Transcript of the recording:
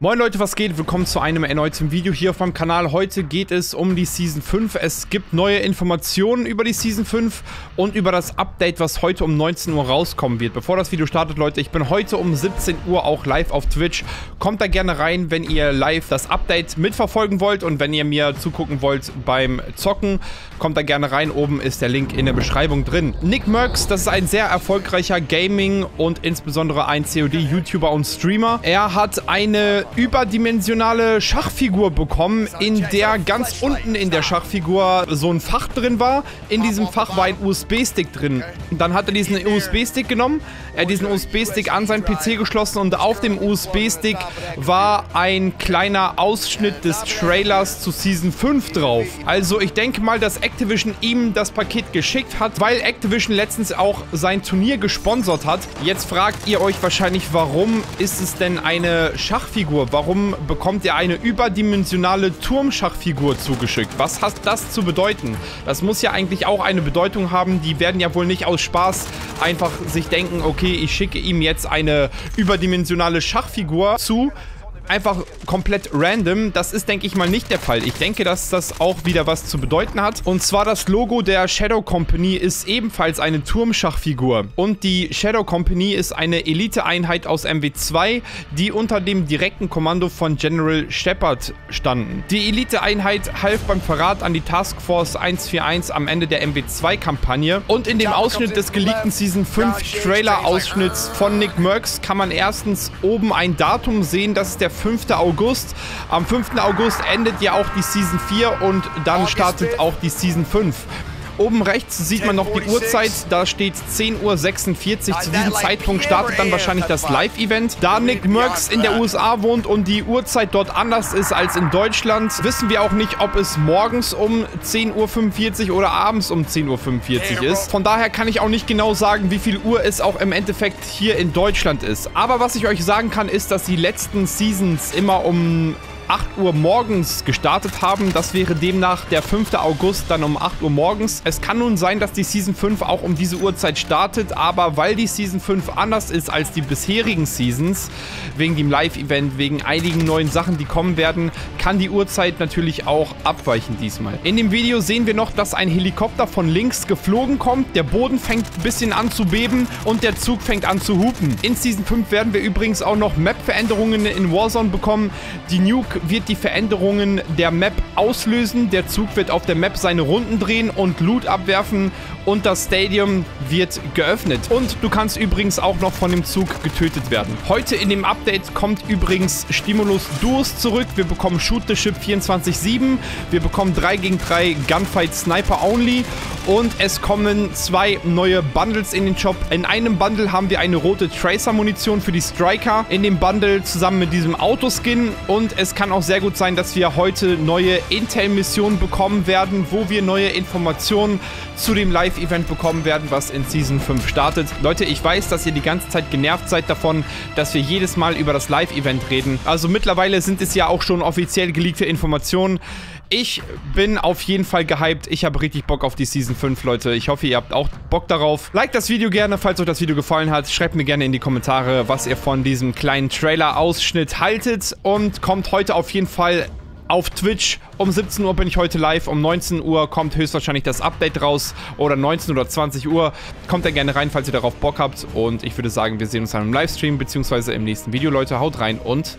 Moin Leute, was geht? Willkommen zu einem erneuten Video hier auf meinem Kanal. Heute geht es um die Season 5. Es gibt neue Informationen über die Season 5 und über das Update, was heute um 19 Uhr rauskommen wird. Bevor das Video startet, Leute, ich bin heute um 17 Uhr auch live auf Twitch. Kommt da gerne rein, wenn ihr live das Update mitverfolgen wollt und wenn ihr mir zugucken wollt beim Zocken, kommt da gerne rein. Oben ist der Link in der Beschreibung drin. Nick Merckx, das ist ein sehr erfolgreicher Gaming- und insbesondere ein COD-YouTuber und Streamer. Er hat eine überdimensionale Schachfigur bekommen, in der ganz unten in der Schachfigur so ein Fach drin war. In diesem Fach war ein USB-Stick drin. Dann hat er diesen USB-Stick genommen, er hat diesen USB-Stick an seinen PC geschlossen und auf dem USB-Stick war ein kleiner Ausschnitt des Trailers zu Season 5 drauf. Also ich denke mal, dass Activision ihm das Paket geschickt hat, weil Activision letztens auch sein Turnier gesponsert hat. Jetzt fragt ihr euch wahrscheinlich, warum ist es denn eine Schachfigur? Schachfigur? Warum bekommt ihr eine überdimensionale Turmschachfigur zugeschickt? Was hat das zu bedeuten? Das muss ja eigentlich auch eine Bedeutung haben. Die werden ja wohl nicht aus Spaß einfach sich denken, okay, ich schicke ihm jetzt eine überdimensionale Schachfigur zu einfach komplett random. Das ist, denke ich mal, nicht der Fall. Ich denke, dass das auch wieder was zu bedeuten hat. Und zwar das Logo der Shadow Company ist ebenfalls eine Turmschachfigur. Und die Shadow Company ist eine Eliteeinheit aus MW2, die unter dem direkten Kommando von General Shepard standen. Die Eliteeinheit half beim Verrat an die Task Force 141 am Ende der MW2-Kampagne. Und in dem Ausschnitt des geleakten Season 5 Trailer-Ausschnitts von Nick Merckx kann man erstens oben ein Datum sehen, das ist der 5. August. Am 5. August endet ja auch die Season 4 und dann startet auch die Season 5. Oben rechts sieht man noch die Uhrzeit, da steht 10.46 Uhr. Zu diesem Zeitpunkt startet dann wahrscheinlich das Live-Event. Da Nick Merckx in der USA wohnt und die Uhrzeit dort anders ist als in Deutschland, wissen wir auch nicht, ob es morgens um 10.45 Uhr oder abends um 10.45 Uhr ist. Von daher kann ich auch nicht genau sagen, wie viel Uhr es auch im Endeffekt hier in Deutschland ist. Aber was ich euch sagen kann, ist, dass die letzten Seasons immer um 8 Uhr morgens gestartet haben. Das wäre demnach der 5. August dann um 8 Uhr morgens. Es kann nun sein, dass die Season 5 auch um diese Uhrzeit startet, aber weil die Season 5 anders ist als die bisherigen Seasons, wegen dem Live-Event, wegen einigen neuen Sachen, die kommen werden, kann die Uhrzeit natürlich auch abweichen diesmal. In dem Video sehen wir noch, dass ein Helikopter von links geflogen kommt, der Boden fängt ein bisschen an zu beben und der Zug fängt an zu hupen. In Season 5 werden wir übrigens auch noch Map-Veränderungen in Warzone bekommen. Die Nuke wird die Veränderungen der Map auslösen. Der Zug wird auf der Map seine Runden drehen und Loot abwerfen und das Stadium wird geöffnet. Und du kannst übrigens auch noch von dem Zug getötet werden. Heute in dem Update kommt übrigens Stimulus Duos zurück. Wir bekommen Shoot the Ship 24-7. Wir bekommen 3 gegen 3 Gunfight Sniper Only. Und es kommen zwei neue Bundles in den Shop. In einem Bundle haben wir eine rote Tracer-Munition für die Striker. In dem Bundle zusammen mit diesem Autoskin. Und es kann auch sehr gut sein, dass wir heute neue Intel-Missionen bekommen werden, wo wir neue Informationen zu dem Live-Event bekommen werden, was in Season 5 startet. Leute, ich weiß, dass ihr die ganze Zeit genervt seid davon, dass wir jedes Mal über das Live-Event reden. Also mittlerweile sind es ja auch schon offiziell geleakte Informationen. Ich bin auf jeden Fall gehypt. Ich habe richtig Bock auf die Season 5, Leute. Ich hoffe, ihr habt auch Bock darauf. Like das Video gerne, falls euch das Video gefallen hat. Schreibt mir gerne in die Kommentare, was ihr von diesem kleinen Trailer-Ausschnitt haltet. Und kommt heute auf jeden Fall auf Twitch. Um 17 Uhr bin ich heute live. Um 19 Uhr kommt höchstwahrscheinlich das Update raus. Oder 19 oder 20 Uhr. Kommt da gerne rein, falls ihr darauf Bock habt. Und ich würde sagen, wir sehen uns dann im Livestream, beziehungsweise im nächsten Video, Leute. Haut rein und